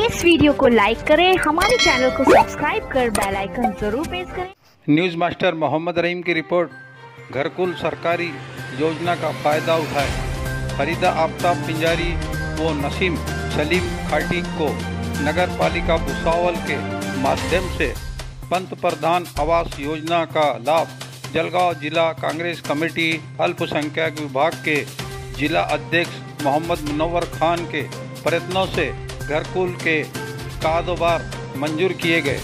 इस वीडियो को लाइक करें, हमारे चैनल को सब्सक्राइब कर बेल आइकन ज़रूर प्रेस करें। न्यूज़ मास्टर मोहम्मद रहीम की रिपोर्ट, घरकुल सरकारी योजना का फ़ायदा उठाए। फरीदा आफ्ताब पिंजारी व नसीम सलीम खाटी को नगर पालिका भुसावल के माध्यम से पंत प्रधान आवास योजना का लाभ। जलगांव जिला कांग्रेस कमेटी अल्पसंख्यक विभाग के जिला अध्यक्ष मोहम्मद मुनव्वर खान के प्रयत्नों से घरकुल के कारोबार मंजूर किए गए।